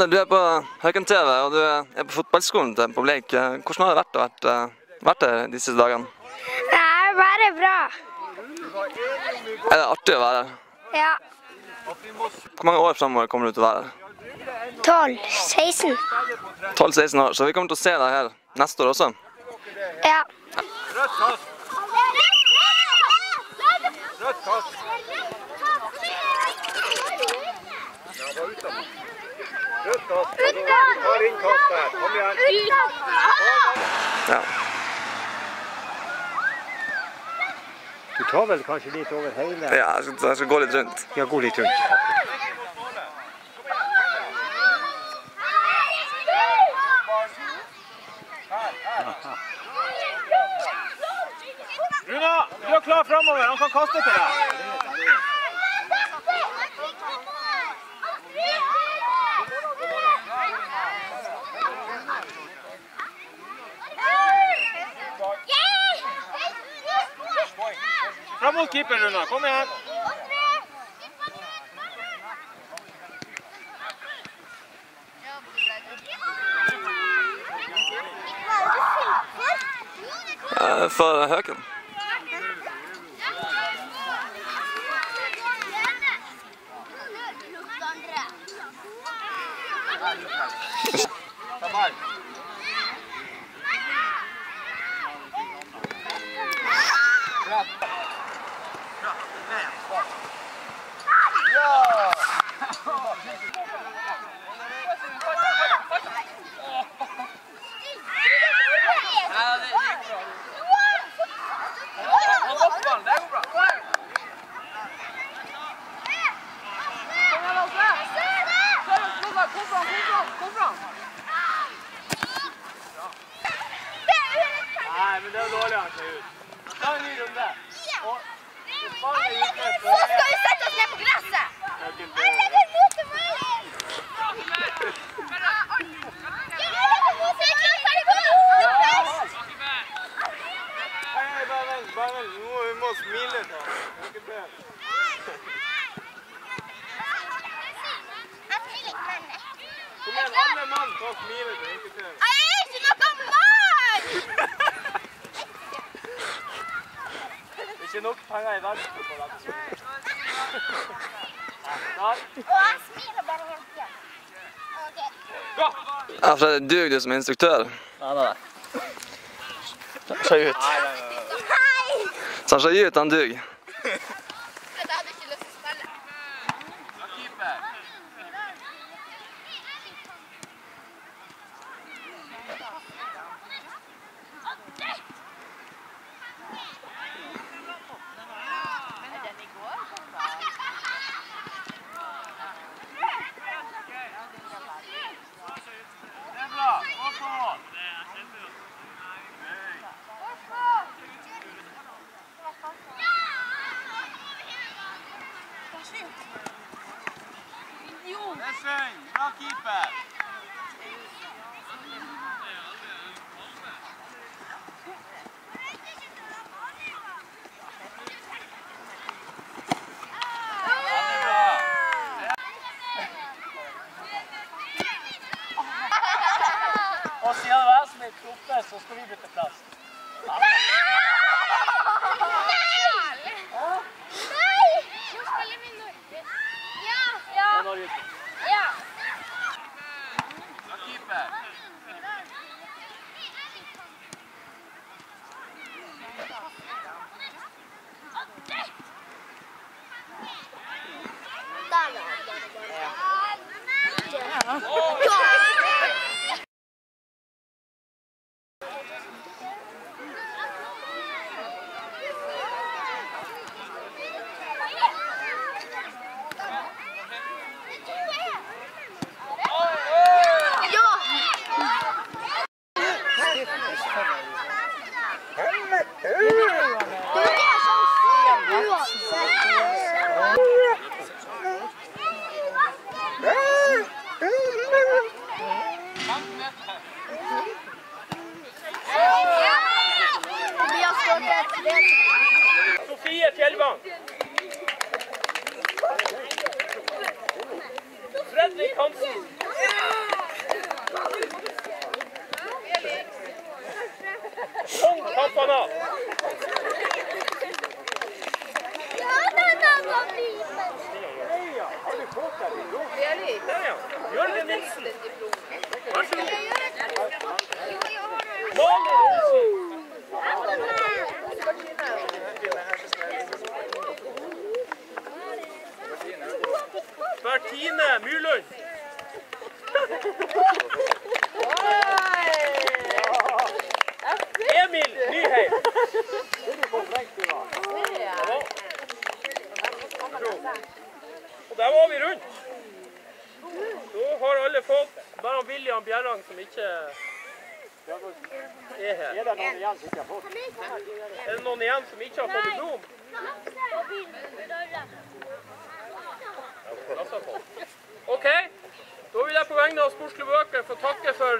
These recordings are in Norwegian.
Sander, du er på Høyken-TV, og du er på fotballskolen til på Bleik. Hvordan har det vært å vært, eh, vært der disse dagene? Det er bare bra. Er det artig å være her? Ja. Hvor mange år framover kommer du til å være her? 12, 16. 12-16 år, så vi kommer til å se deg her neste år også. Ja kast. Rødt kast. Ja, bare ut av meg. Rødt kast. Tar inn kast der. Kom igjen. Ja. Du tar vel kanskje litt over hele ja jeg, skal, jeg skal gå litt rundt. Ja, gå litt rundt. Runa, du er klar framover. Han kan kaste til deg. Keeper, Runa. Kom igjen. Eh, For Høken. Ta ball. Nei, men det er dårlig han ser ut. Ta en ny runde. Og hvis ballen er ute, så Nå er skal vi sette oss ned på gresset! Alle går mot til meg! Jeg legger mot til meg! Jeg legger mot til meg! Hei, bare vent, bare må vi må smile da. Høken på. Kom igjen, alle mann, ta smile til Høken på. Jeg er ikke noe mann! Det er ikke nok penger i verden for dette. Ja, for det er du, som instruktør. Nei, nei, nei. Se ut. Nei, nei, nei. Så han ser ut, han dug. Jeg hadde ikke lyst til å spille. Keeper. Det er bra. Gå på mål. Lessing, bra keeper. Han Ivan! Fredrik Hansen! Ung Pappana! Jørgen Nilsen, vær så god. Bjerrang som ikke er her. Er det noen igjen som ikke har fått? Er det noen igjen som ikke har fått diplom? Altså. OK. Da vil jeg på vegne av Sportsklubb Øker få takke for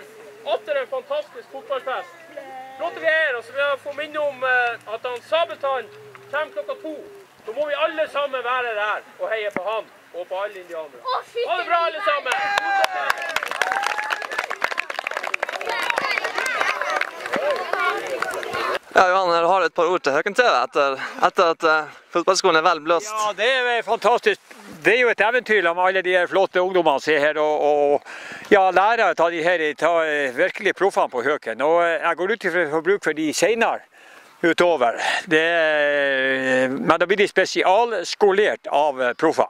atter en fantastisk fotballfest. Flott vi er, og så vil jeg få minne om eh, at han Sabeltann kommer klokka to. Da må vi alle sammen være der og heie på han og på alle indianere. Ha det bra, alle sammen! Ja, Johan, du har et par ord til Høken TV etter, etter at uh, fotballskolen er vel blåst. Ja, det er fantastisk. Det er jo et eventyr med alle de flotte ungdommene som er her. Og, og ja, lærere av de her tar eh, virkelig proffene på Høken. Og eh, jeg går ut ifra å for de senere utover. Det, men da blir de spesialskolert av proffer.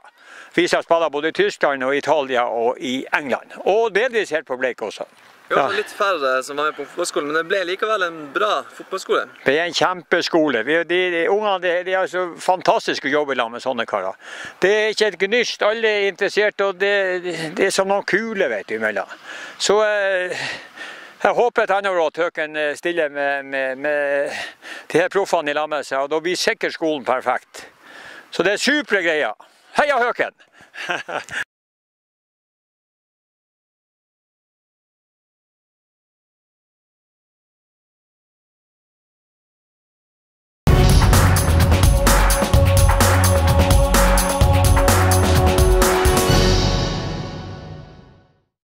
Vi har spiller både i Tyskland og Italia og i England. Og delvis helt på Bleik også. Det var litt færre som var med på fotballskolen, men det ble likevel en bra fotballskole. Det er en kjempeskole. Vi, de, de, ungene de, de er så fantastiske å jobbe sammen med sånne karer. Det er ikke et gnyst. Alle er interessert, og det, det er som noen kule vet du, imellom. Så eh, jeg håper et annet år at Høken eh, stiller med, med, med de her proffene i lag med seg, og da blir sikkert skolen perfekt. Så det er supre greier. Heia Høken!